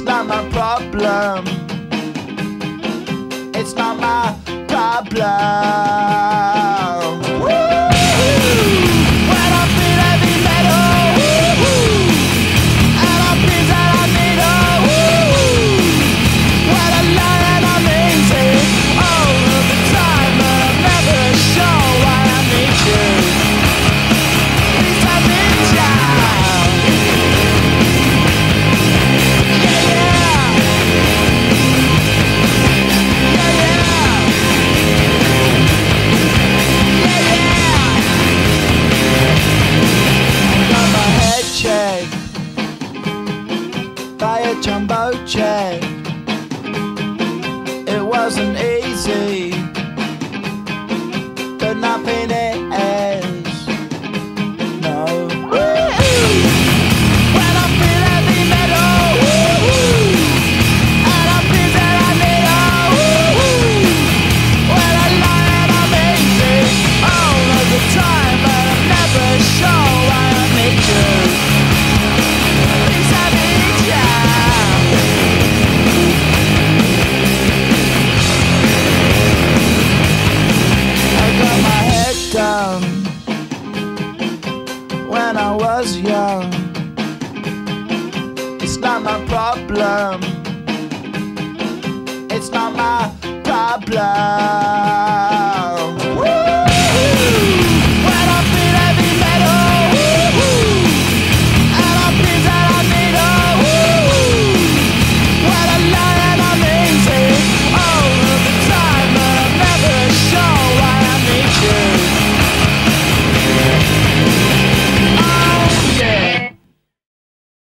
It's not my problem. It's not my problem. by a jumbo jet. It wasn't easy. problem. It's not my problem.